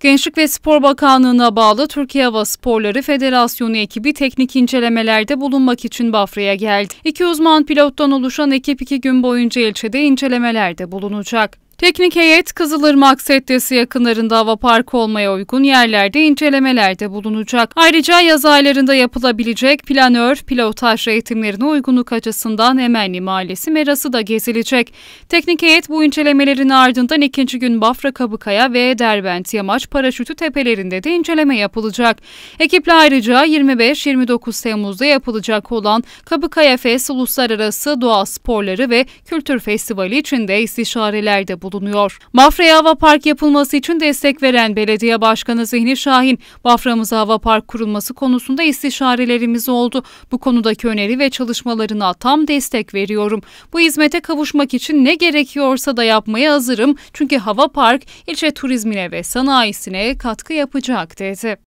Gençlik ve Spor Bakanlığı'na bağlı Türkiye Hava Sporları Federasyonu ekibi teknik incelemelerde bulunmak için Bafra'ya geldi. İki uzman pilottan oluşan ekip iki gün boyunca ilçede incelemelerde bulunacak. Teknik heyet Kızılırmak Seddesi yakınlarında hava parkı olmaya uygun yerlerde incelemelerde bulunacak. Ayrıca yaz aylarında yapılabilecek planör, pilotaj eğitimlerine uygunluk açısından Emenli Mahallesi merası da gezilecek. Teknik heyet bu incelemelerin ardından ikinci gün Bafra Kabıkaya ve Derbent Yamaç Paraşütü tepelerinde de inceleme yapılacak. Ekiple ayrıca 25-29 Temmuz'da yapılacak olan Kabıkaya Fest Uluslararası Doğa Sporları ve Kültür Festivali için de istişarelerde bulunacak bulunuyor. Bafra'ya hava park yapılması için destek veren belediye başkanı Zihni Şahin, Bafra'mıza hava park kurulması konusunda istişarelerimiz oldu. Bu konudaki öneri ve çalışmalarına tam destek veriyorum. Bu hizmete kavuşmak için ne gerekiyorsa da yapmaya hazırım. Çünkü hava park ilçe turizmine ve sanayisine katkı yapacak dedi.